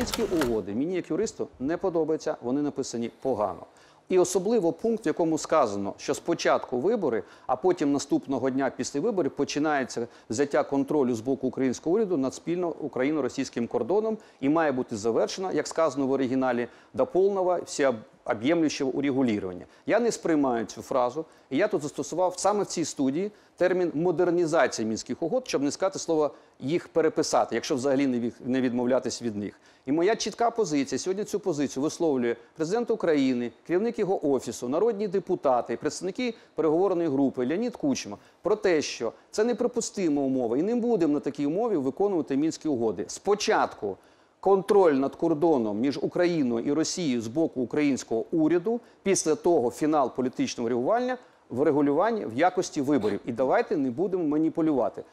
мінські угоди мені як юристу не подобаються, вони написані погано. І особливо пункт, в якому сказано, що спочатку вибори, а потім наступного дня після виборів починається взяття контролю з боку українського уряду над спільно україно-російським кордоном і має бути завершена, як сказано в оригіналі, до повного всеоб'ємлющого урегулювання. Я не сприймаю цю фразу, і я тут застосував саме в цій студії термін модернізація мінських угод, щоб не сказати слово їх переписати, якщо взагалі не відмовлятись від них. І моя чітка позиція сьогодні цю позицію висловлює президент України, керівник його офісу, народні депутати, представники переговорної групи Леонід Кучма про те, що це неприпустима умова, і не будемо на такій умові виконувати мінські угоди. Спочатку контроль над кордоном між Україною і Росією з боку українського уряду, після того фінал політичного регулювання. В регулюванні в якості виборів, і давайте не будемо маніпулювати.